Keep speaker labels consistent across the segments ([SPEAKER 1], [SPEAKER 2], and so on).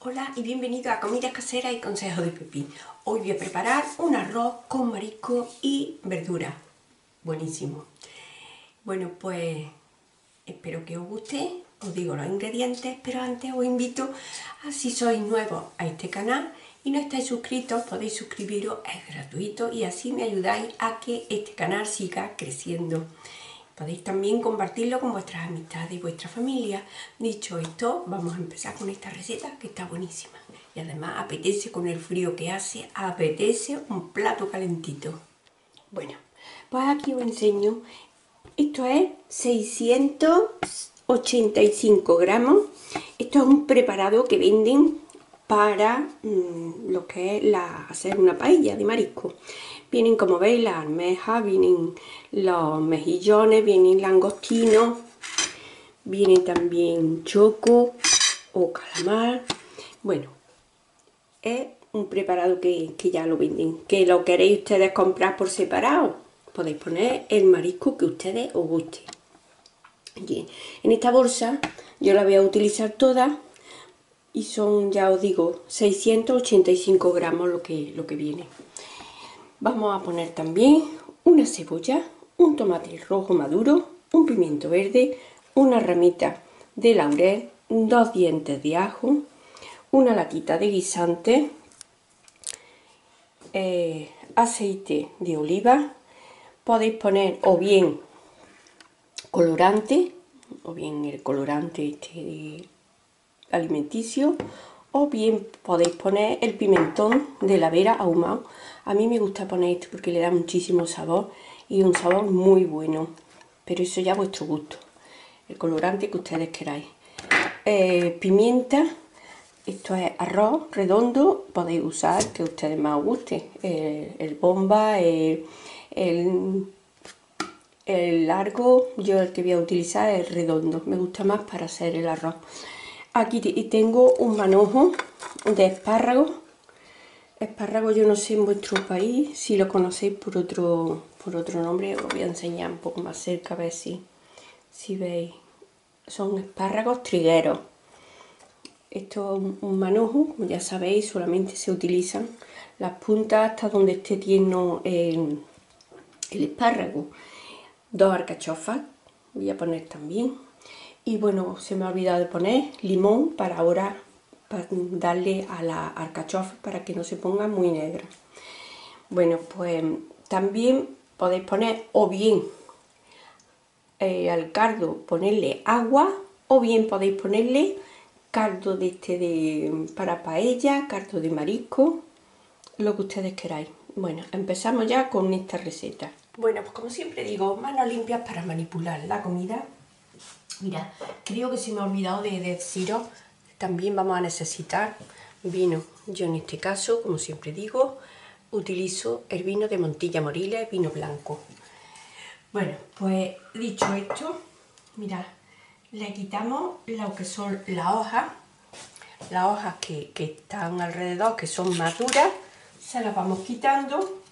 [SPEAKER 1] Hola y bienvenido a Comida Casera y Consejos de Pepín. Hoy voy a preparar un arroz con marisco y verdura. Buenísimo. Bueno, pues espero que os guste. Os digo los ingredientes, pero antes os invito a si sois nuevos a este canal y no estáis suscritos, podéis suscribiros, es gratuito y así me ayudáis a que este canal siga creciendo. Podéis también compartirlo con vuestras amistades y vuestra familia. Dicho esto, vamos a empezar con esta receta que está buenísima. Y además apetece con el frío que hace, apetece un plato calentito. Bueno, pues aquí os enseño. Esto es 685 gramos. Esto es un preparado que venden para mm, lo que es la, hacer una paella de marisco. Vienen, como veis, las almejas, vienen los mejillones, vienen langostinos, viene también choco o calamar. Bueno, es un preparado que, que ya lo venden. Que lo queréis ustedes comprar por separado, podéis poner el marisco que ustedes os guste. En esta bolsa yo la voy a utilizar toda y son, ya os digo, 685 gramos lo que, lo que viene. Vamos a poner también una cebolla, un tomate rojo maduro, un pimiento verde, una ramita de laurel, dos dientes de ajo, una latita de guisante, eh, aceite de oliva, podéis poner o bien colorante, o bien el colorante este alimenticio, o bien podéis poner el pimentón de la vera ahumado. A mí me gusta poner esto porque le da muchísimo sabor y un sabor muy bueno. Pero eso ya a vuestro gusto. El colorante que ustedes queráis. Eh, pimienta. Esto es arroz redondo. Podéis usar que a ustedes más os guste. el bomba, el, el largo. Yo el que voy a utilizar es redondo. Me gusta más para hacer el arroz. Aquí tengo un manojo de espárragos. Espárragos yo no sé en vuestro país, si lo conocéis por otro, por otro nombre, os voy a enseñar un poco más cerca a ver si, si veis. Son espárragos trigueros. Esto es un manojo, como ya sabéis, solamente se utilizan las puntas hasta donde esté tierno el, el espárrago. Dos arcachofas, voy a poner también y bueno, se me ha olvidado de poner limón para ahora para darle a la alcachofa para que no se ponga muy negra. Bueno, pues también podéis poner o bien eh, al cardo ponerle agua o bien podéis ponerle caldo de este de para paella, caldo de marisco, lo que ustedes queráis. Bueno, empezamos ya con esta receta. Bueno, pues como siempre digo, manos limpias para manipular la comida Mira, creo que se me ha olvidado de deciros, también vamos a necesitar vino. Yo en este caso, como siempre digo, utilizo el vino de Montilla Moriles, vino blanco. Bueno, pues dicho esto, mirad, le quitamos lo que son las hojas, las hojas que, están alrededor, que son maduras, se las vamos quitando.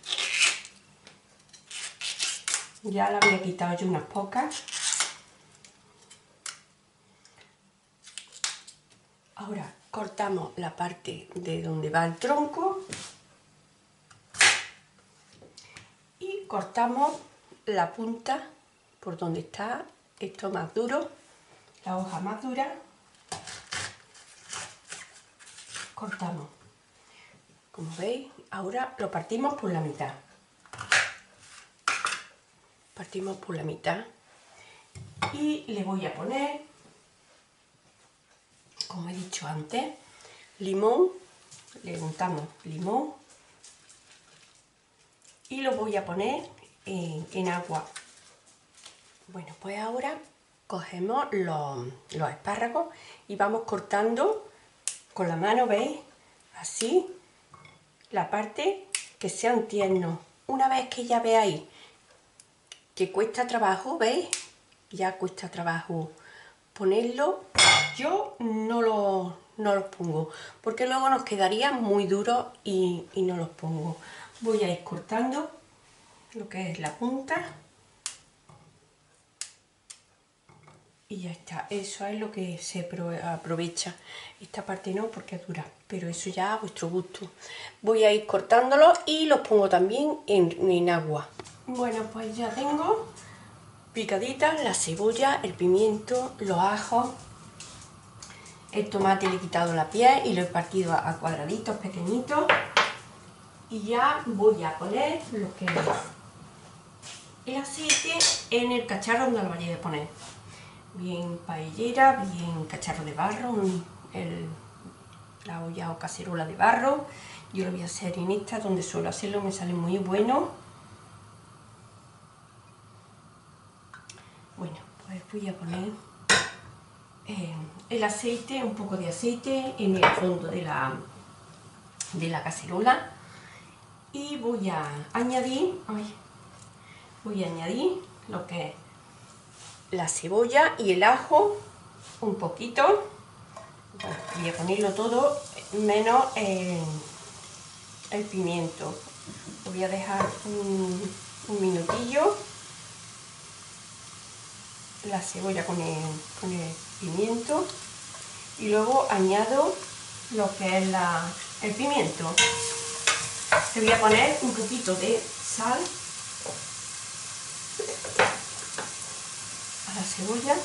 [SPEAKER 1] Ya la había quitado yo unas pocas. Ahora cortamos la parte de donde va el tronco y cortamos la punta por donde está esto más duro, la hoja más dura. Cortamos. Como veis, ahora lo partimos por la mitad. Partimos por la mitad y le voy a poner como he dicho antes, limón, le untamos limón y lo voy a poner en, agua. Bueno, pues ahora cogemos los, los espárragos y vamos cortando con la mano, ¿veis? Así, la parte que sean tiernos. Una vez que ya veáis que cuesta trabajo, ¿veis? Ya cuesta trabajo ponerlo yo no, lo, los pongo, porque luego nos quedaría muy duro y, y no los pongo. Voy a ir cortando lo que es la punta. y ya está. Eso es lo que se aprovecha. Esta parte no porque es dura, pero eso ya a vuestro gusto. Voy a ir cortándolo y los pongo también en, agua. Bueno, pues ya tengo picaditas la cebolla, el pimiento, los ajos, el tomate le he quitado la piel y lo he partido a cuadraditos pequeñitos. Y ya voy a poner lo que es el aceite en el cacharro donde lo vaya a poner bien paellera, bien cacharro de barro, la olla o cacerola de barro. Yo lo voy a hacer en esta, donde suelo hacerlo, me sale muy bueno. Bueno, pues voy a poner eh, el aceite, un poco de aceite en el fondo de la, de la cacerola. Y voy a añadir, voy a añadir lo que es la cebolla y el ajo un poquito. Voy a ponerlo todo menos el pimiento. voy a dejar un, minutillo la cebolla con el, con el, pimiento y luego añado lo que es la, el pimiento. Le voy a poner un poquito de sal la cebolla.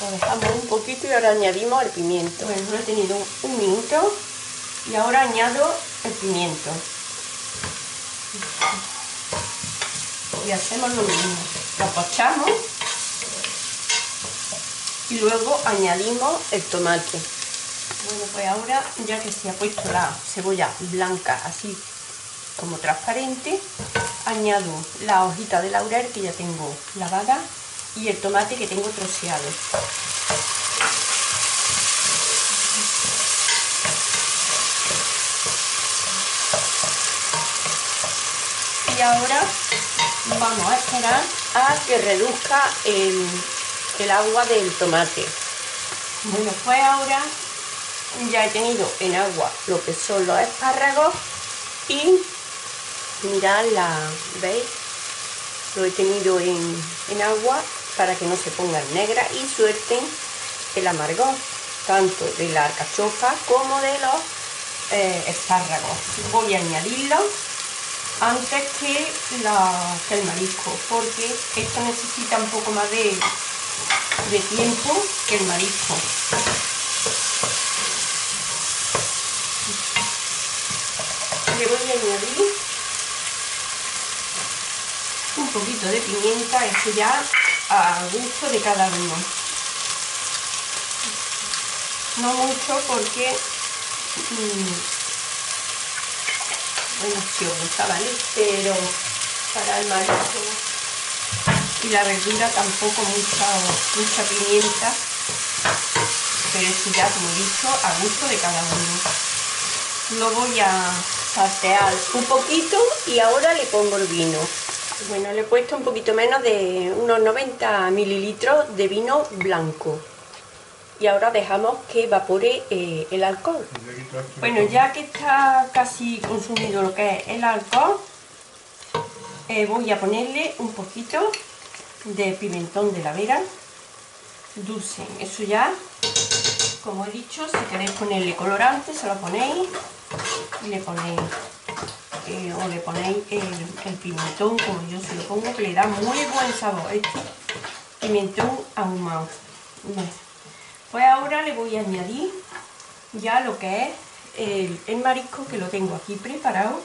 [SPEAKER 1] Lo dejamos un poquito y ahora añadimos el pimiento. Bueno, lo he tenido un minuto y ahora añado el pimiento. Y hacemos lo mismo. Lo pochamos y luego añadimos el tomate. Bueno, pues ahora ya que se ha puesto la cebolla blanca así como transparente, añado la hojita de laurel que ya tengo lavada y el tomate que tengo troceado. Y ahora vamos a esperar a que reduzca el, agua del tomate. Bueno, pues ahora ya he tenido en agua lo que son los espárragos y mirad la, ¿veis? Lo he tenido en, agua para que no se pongan negras y suelten el amargor, tanto de la alcachofa como de los eh, espárragos. Voy a añadirlo antes que, el marisco, porque esto necesita un poco más de, tiempo que el marisco. le voy a añadir un poquito de pimienta, esto ya a gusto de cada uno. No mucho porque, mm, gusta, ¿vale? Pero para el marisco y la verdura tampoco mucha, mucha pimienta, pero esto ya, como he dicho, a gusto de cada uno. Lo voy a saltear un poquito y ahora le pongo el vino. Bueno, le he puesto un poquito menos de unos 90 mililitros de vino blanco. Y ahora dejamos que evapore eh, el alcohol. Bueno, ya que está casi consumido lo que es el alcohol, eh, voy a ponerle un poquito de pimentón de la vera dulce. Eso ya, como he dicho, si queréis ponerle colorante, se lo ponéis y le ponéis eh, o le ponéis el, pimentón como yo se lo pongo que le da muy buen sabor este pimentón ahumado pues ahora le voy a añadir ya lo que es el, marisco que lo tengo aquí preparado.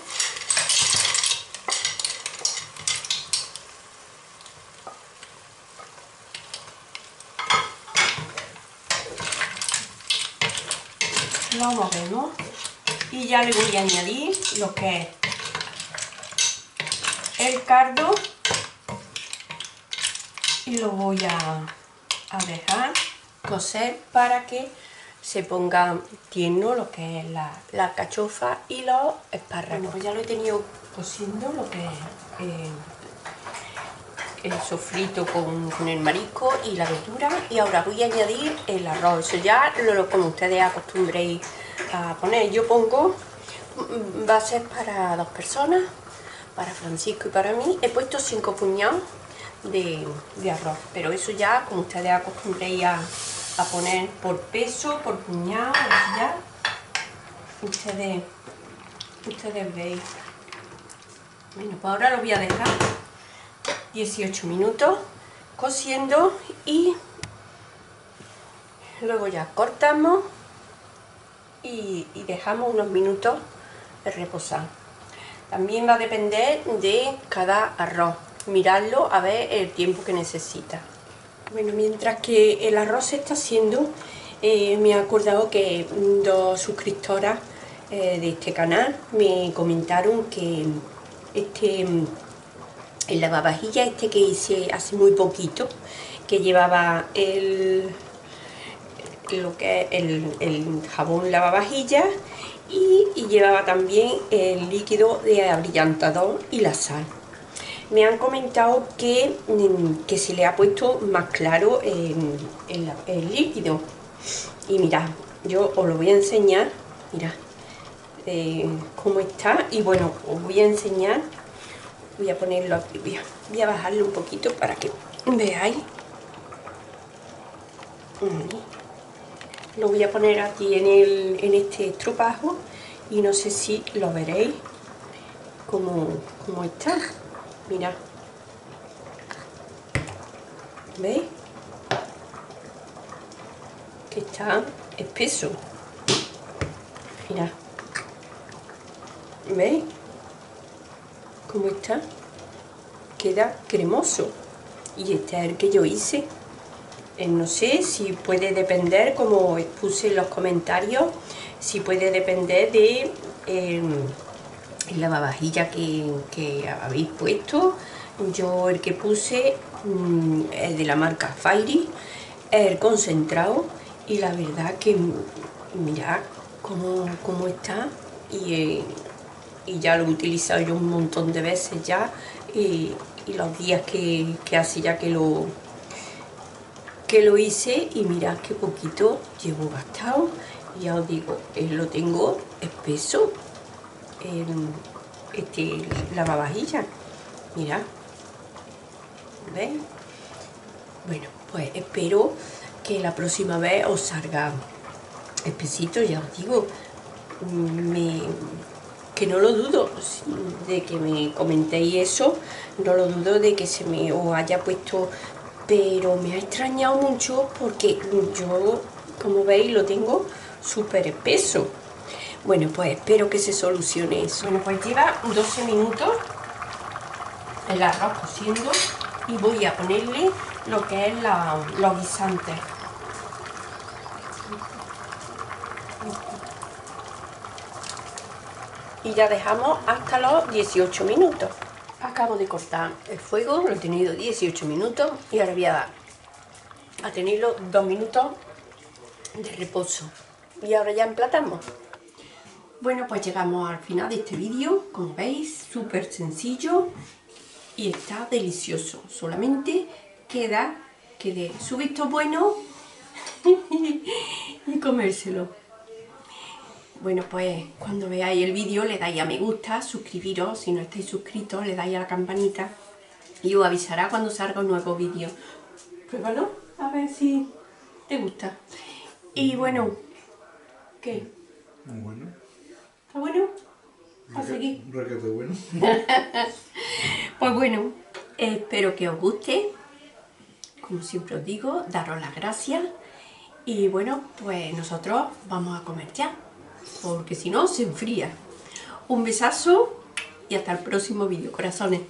[SPEAKER 1] Lo movemos y ya le voy a añadir lo que es el cardo y lo voy a, dejar cocer para que se ponga tierno lo que es la, la cachofa y los espárragos. pues ya lo he tenido cociendo lo que es eh, el sofrito con, el marisco y la verdura y ahora voy a añadir el arroz, eso ya lo, como ustedes acostumbréis a poner. Yo pongo mm, va a ser para dos personas, para Francisco y para mí. He puesto cinco puñados de, arroz, pero eso ya, como ustedes acostumbréis a, a poner por peso, por puñado, ya, ustedes, ustedes veis. Bueno, pues ahora lo voy a dejar 18 minutos cociendo y luego ya cortamos y, dejamos unos minutos reposar. También va a depender de cada arroz, mirarlo a ver el tiempo que necesita. Bueno, mientras que el arroz se está haciendo, eh, me he acordado que dos suscriptoras eh, de este canal me comentaron que este el lavavajillas este que hice hace muy poquito, que llevaba el, lo que el, jabón lavavajillas y, y, llevaba también el líquido de abrillantador y la sal. Me han comentado que, mm, que se le ha puesto más claro el, el, líquido. Y mirad, yo os lo voy a enseñar, mirad eh, cómo está. Y bueno, os voy a enseñar, voy a ponerlo aquí, voy a, voy a bajarlo un poquito para que veáis. Lo voy a poner aquí en, el, en este estropajo y no sé si lo veréis como, como está. Mirad. ¿Veis? Que está espeso. Mirad. ¿Veis? ¿Cómo está? Queda cremoso. Y este es el que yo hice. Eh, no sé si puede depender, como puse en los comentarios, si puede depender de eh, la lavavajilla que, habéis puesto. Yo el que puse mm, es de la marca Fairy, el concentrado. Y la verdad que mirad cómo, cómo está. Y, eh, y, ya lo he utilizado yo un montón de veces ya. Y, los días que, que hace ya que lo que lo hice. Y mirad qué poquito llevo gastado. Ya os digo, eh, lo tengo espeso en este lavavajilla mirad ¿veis? bueno, pues espero que la próxima vez os salga espesito, ya os digo me, que no lo dudo de que me comentéis eso no lo dudo de que se me os haya puesto pero me ha extrañado mucho porque yo, como veis, lo tengo súper espeso. Bueno, pues espero que se solucione eso. Bueno, pues lleva 12 minutos el arroz cociendo y voy a ponerle lo que es la, los guisantes. Y ya dejamos hasta los 18 minutos. Acabo de cortar el fuego, lo he tenido 18 minutos y ahora voy a dar a tenerlo 2 minutos de reposo. Y ahora ya emplatamos. Bueno, pues llegamos al final de este vídeo, como veis, súper sencillo y está delicioso. Solamente queda que de su visto bueno y comérselo. Bueno, pues cuando veáis el vídeo le dais a me gusta, suscribiros, si no estáis suscritos le dais a la campanita y os avisará cuando salga un nuevo vídeo. Pruébalo, a ver si te gusta. Y bueno, ¿qué?
[SPEAKER 2] Muy bueno.
[SPEAKER 1] ¿Está bueno? A seguir.
[SPEAKER 2] Un bueno.
[SPEAKER 1] pues bueno, espero que os guste. Como siempre os digo, daros las gracias. Y bueno, pues nosotros vamos a comer ya porque si no se enfría. Un besazo y hasta el próximo vídeo, corazones.